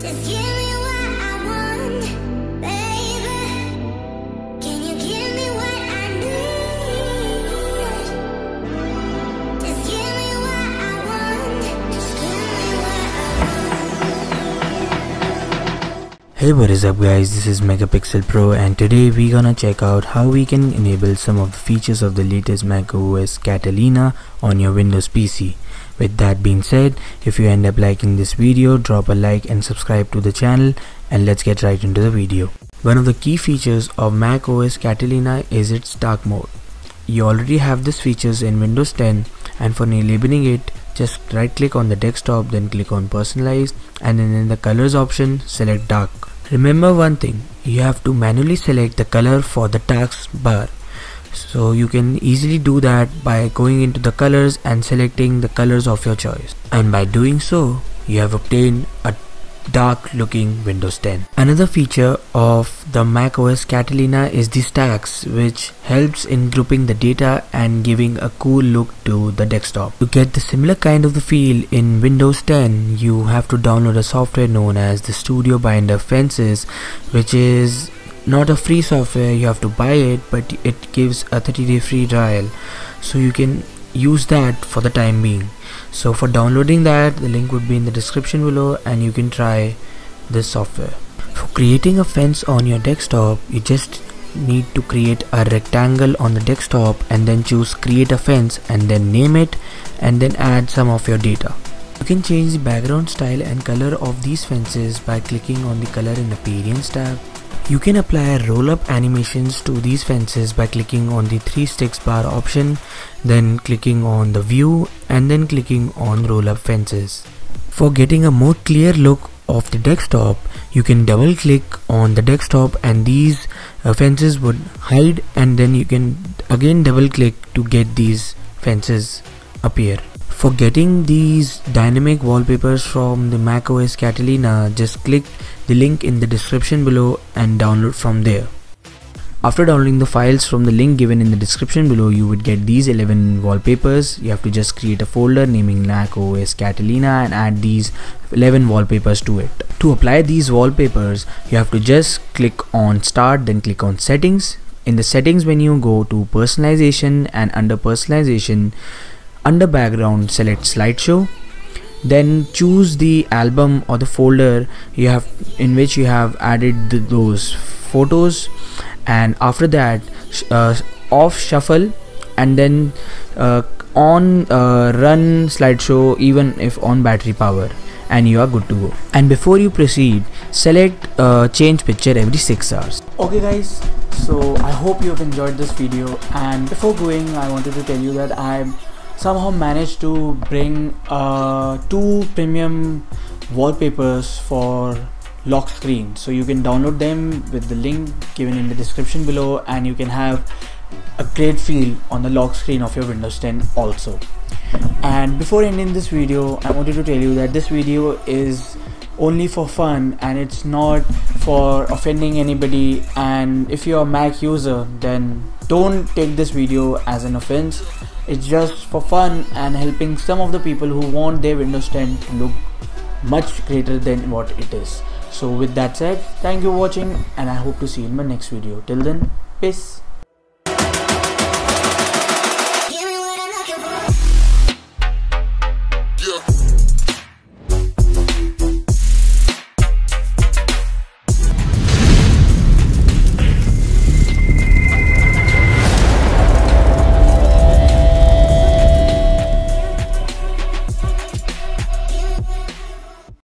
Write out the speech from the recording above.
Hey what is up guys? This is Megapixel Pro and today we gonna check out how we can enable some of the features of the latest macOS Catalina on your Windows PC. With that being said if you end up liking this video drop a like and subscribe to the channel and let's get right into the video. One of the key features of macOS Catalina is its dark mode. You already have these features in Windows 10 and for enabling it just right click on the desktop then click on personalize and then in the colors option select dark Remember one thing, you have to manually select the color for the taskbar. So you can easily do that by going into the colors and selecting the colors of your choice. And by doing so, you have obtained a dark looking Windows 10. Another feature of the macOS Catalina is the stacks which helps in grouping the data and giving a cool look to the desktop. To get the similar kind of the feel in Windows 10 you have to download a software known as the Studio Binder Fences which is not a free software you have to buy it but it gives a 30 day free trial. So you can use that for the time being. So for downloading that the link would be in the description below and you can try this software. For creating a fence on your desktop you just need to create a rectangle on the desktop and then choose create a fence and then name it and then add some of your data. You can change the background style and color of these fences by clicking on the color in appearance tab you can apply roll-up animations to these fences by clicking on the 3 sticks bar option, then clicking on the view and then clicking on roll-up fences. For getting a more clear look of the desktop, you can double click on the desktop and these uh, fences would hide and then you can again double click to get these fences appear. For getting these dynamic wallpapers from the macOS Catalina, just click the link in the description below and download from there. After downloading the files from the link given in the description below, you would get these 11 wallpapers. You have to just create a folder naming macOS Catalina and add these 11 wallpapers to it. To apply these wallpapers, you have to just click on start then click on settings. In the settings menu go to personalization and under personalization under background select slideshow then choose the album or the folder you have in which you have added the, those photos. And after that uh, off shuffle and then uh, on uh, run slideshow even if on battery power and you are good to go. And before you proceed select uh, change picture every 6 hours. Okay guys so i hope you have enjoyed this video. And before going i wanted to tell you that i'm somehow managed to bring uh, two premium wallpapers for lock screen. So you can download them with the link given in the description below and you can have a great feel on the lock screen of your Windows 10 also. And before ending this video I wanted to tell you that this video is only for fun and it's not for offending anybody. And if you're a Mac user then don't take this video as an offense it's just for fun and helping some of the people who want their Windows 10 to look much greater than what it is. So with that said thank you for watching and I hope to see you in my next video. Till then peace